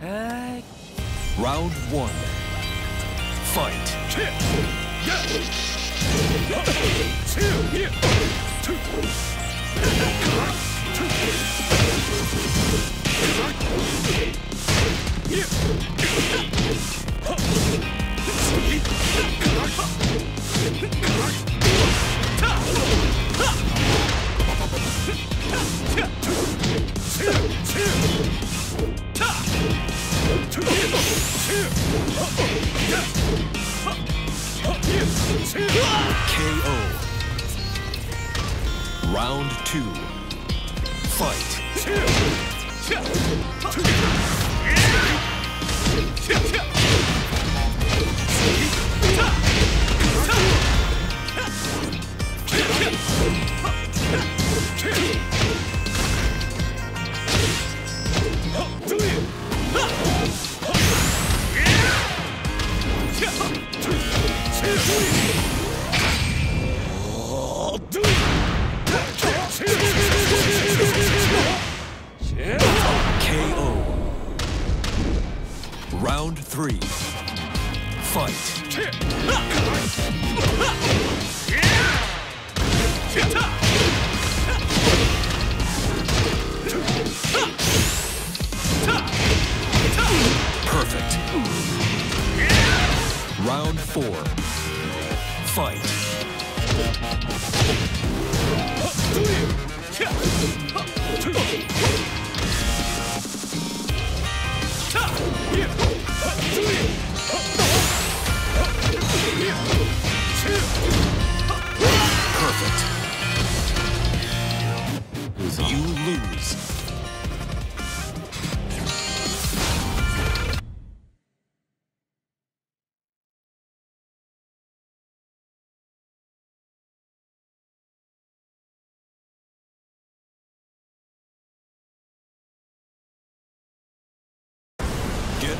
에이, Round one. Fight. KO. Round two. Fight. KO. Round four. Fight. Perfect. You lose.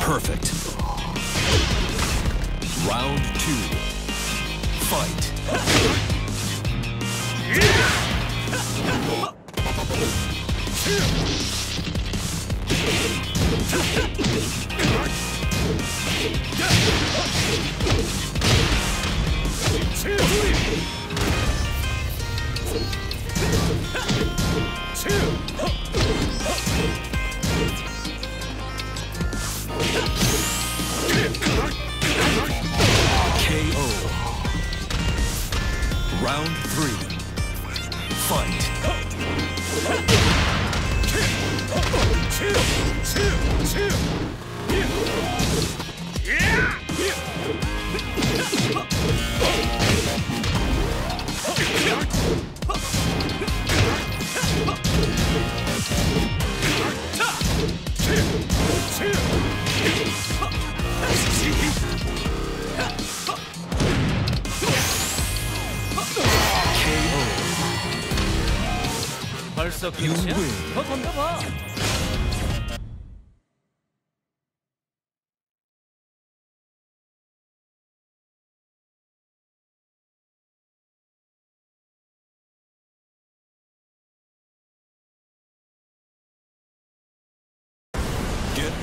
Perfect. Round two. Fight. KO. Round three. Fight. KO. 벌써 끝이야? 더 덤벼봐.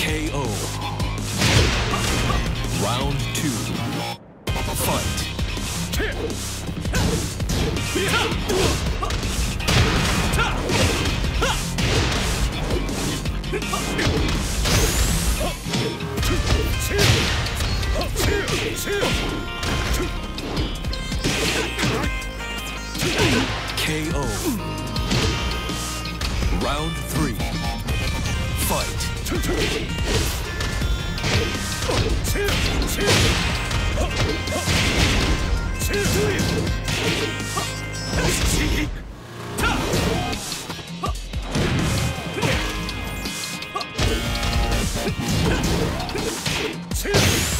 KO. Round two. Round three. Fight. KO.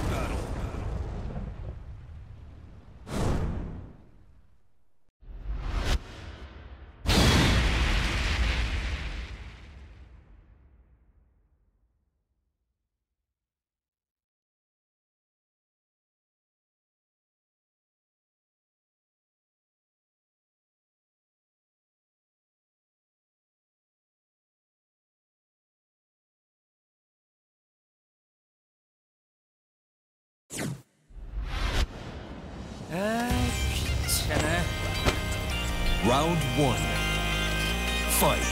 Round one. Fight.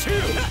KO.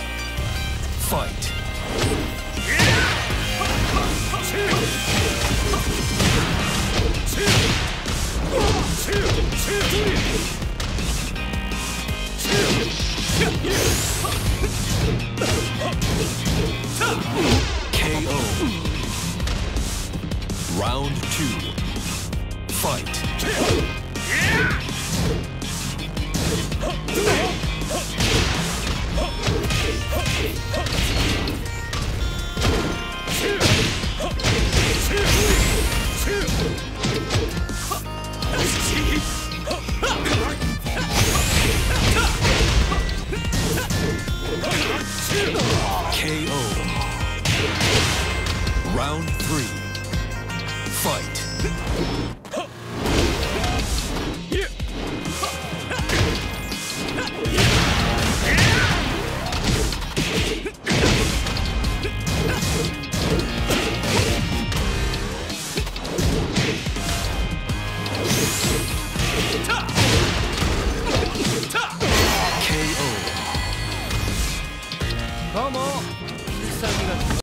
Fight. KO.